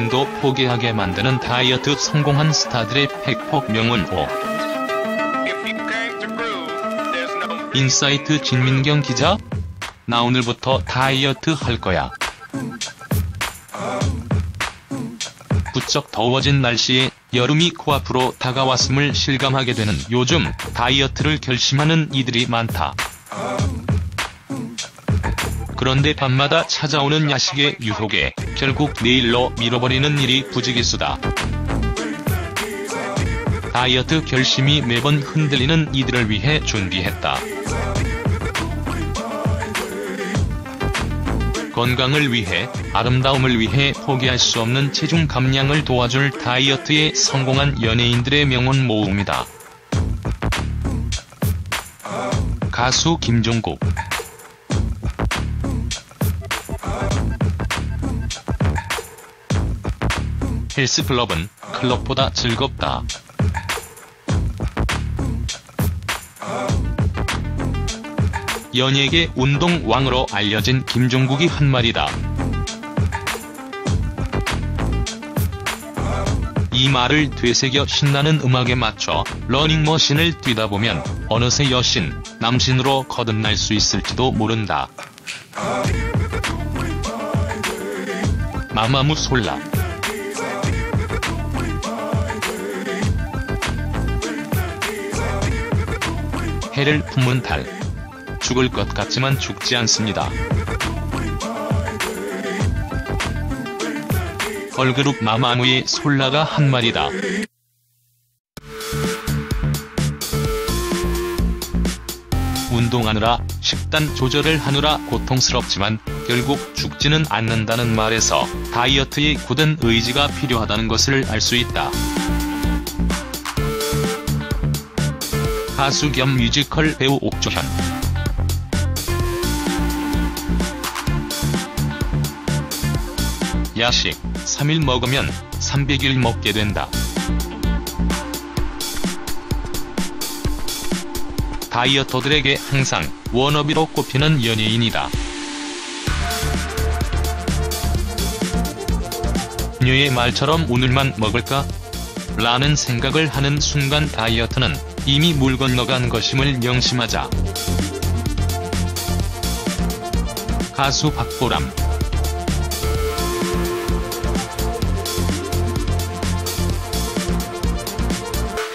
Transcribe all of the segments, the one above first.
연예인도 포기하게 만드는 다이어트 성공한 스타들의 팩폭 명언 5. 인사이트 진민경 기자? 나 오늘부터 다이어트 할 거야. 부쩍 더워진 날씨에 여름이 코앞으로 다가왔음을 실감하게 되는 요즘 다이어트를 결심하는 이들이 많다. 그런데 밤마다 찾아오는 야식의 유혹에 결국 내일로 미뤄버리는 일이 부지기수다. 다이어트 결심이 매번 흔들리는 이들을 위해 준비했다. 건강을 위해, 아름다움을 위해 포기할 수 없는 체중 감량을 도와줄 다이어트에 성공한 연예인들의 명언 모음이다. 가수 김종국 헬스클럽은 클럽보다 즐겁다. 연예계 운동왕으로 알려진 김종국이 한 말이다. 이 말을 되새겨 신나는 음악에 맞춰 러닝머신을 뛰다 보면 어느새 여신, 남신으로 거듭날 수 있을지도 모른다. 마마무 솔라 해를 품은 달. 죽을 것 같지만 죽지 않습니다. 걸그룹 마마무의 솔라가 한 말이다. 운동하느라 식단 조절을 하느라 고통스럽지만 결국 죽지는 않는다는 말에서 다이어트에 굳은 의지가 필요하다는 것을 알 수 있다. 가수 겸 뮤지컬 배우 옥조현 야식 3일 먹으면 300일 먹게 된다. 다이어터들에게 항상 워너비로 꼽히는 연예인이다. 녀의 말처럼 오늘만 먹을까? 라는 생각을 하는 순간 다이어트는 이미 물 건너간 것임을 명심하자. 가수 박보람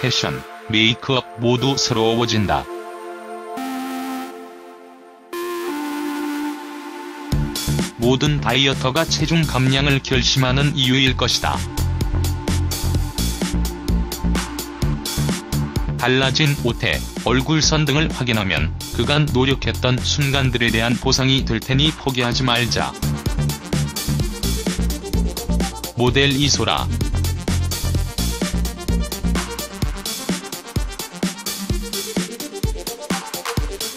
패션, 메이크업 모두 새로워진다. 모든 다이어터가 체중 감량을 결심하는 이유일 것이다. 달라진 옷에 얼굴선 등을 확인하면 그간 노력했던 순간들에 대한 보상이 될 테니 포기하지 말자. 모델 이소라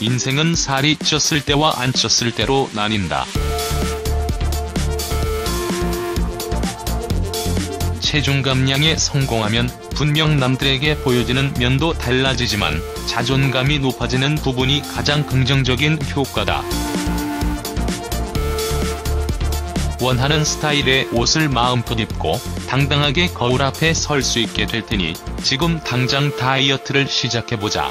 인생은 살이 쪘을 때와 안 쪘을 때로 나뉜다. 체중 감량에 성공하면 분명 남들에게 보여지는 면도 달라지지만 자존감이 높아지는 부분이 가장 긍정적인 효과다. 원하는 스타일의 옷을 마음껏 입고 당당하게 거울 앞에 설 수 있게 될 테니 지금 당장 다이어트를 시작해보자.